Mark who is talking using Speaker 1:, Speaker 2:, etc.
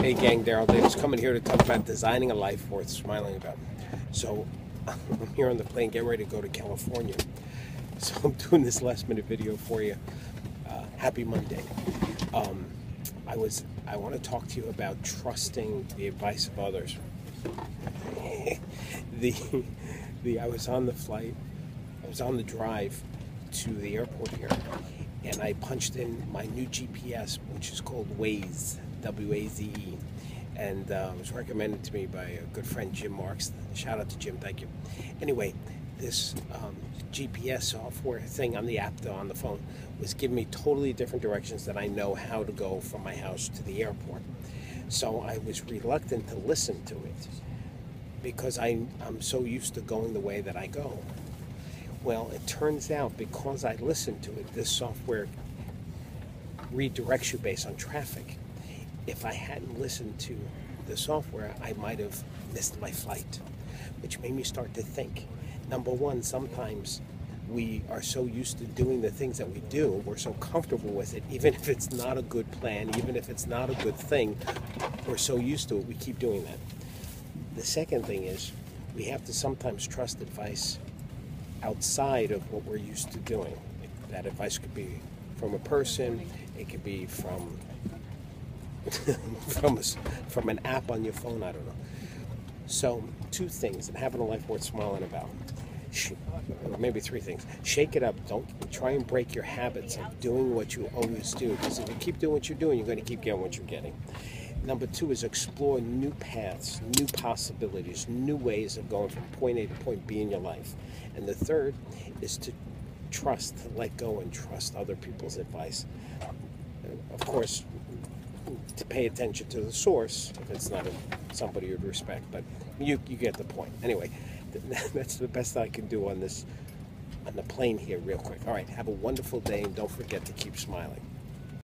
Speaker 1: Hey gang, Darryl Davis coming here to talk about designing a life worth smiling about. So I'm here on the plane, getting ready to go to California. So I'm doing this last minute video for you. Uh, happy Monday. Um, I was I want to talk to you about trusting the advice of others. the the I was on the flight, I was on the drive to the airport here, and I punched in my new GPS, which is called Waze, W A Z E, and uh, was recommended to me by a good friend Jim Marks. Shout out to Jim, thank you. Anyway, this um, GPS software thing on the app though, on the phone was giving me totally different directions that I know how to go from my house to the airport. So I was reluctant to listen to it because I, I'm so used to going the way that I go. Well, it turns out because I listened to it, this software redirects you based on traffic. If I hadn't listened to the software, I might have missed my flight, which made me start to think. Number one, sometimes we are so used to doing the things that we do, we're so comfortable with it, even if it's not a good plan, even if it's not a good thing, we're so used to it, we keep doing that. The second thing is we have to sometimes trust advice outside of what we're used to doing. That advice could be from a person, it could be from from a, from an app on your phone. I don't know. So two things, and having a life worth smiling about. Maybe three things. Shake it up. Don't try and break your habits of doing what you always do. Because if you keep doing what you're doing, you're going to keep getting what you're getting. Number two is explore new paths, new possibilities, new ways of going from point A to point B in your life. And the third is to trust, to let go and trust other people's advice. Of course, to pay attention to the source if it's not a, somebody you'd respect, but you, you get the point. Anyway, that's the best I can do on this on the plane here real quick. All right, have a wonderful day and don't forget to keep smiling.